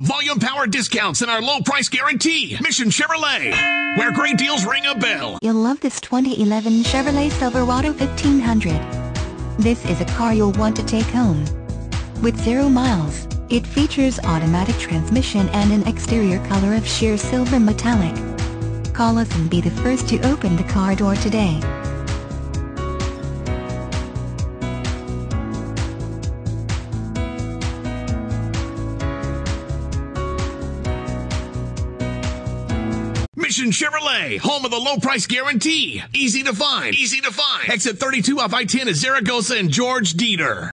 Volume power discounts and our low price guarantee. Mission Chevrolet, where great deals ring a bell. You'll love this 2011 Chevrolet Silverado 1500. This is a car you'll want to take home. With zero miles, it features automatic transmission and an exterior color of sheer silver metallic. Call us and be the first to open the car door today. Mission Chevrolet, home of the low price guarantee. Easy to find. Easy to find. Exit 32 off I-10 at Zaragoza and George Dieter.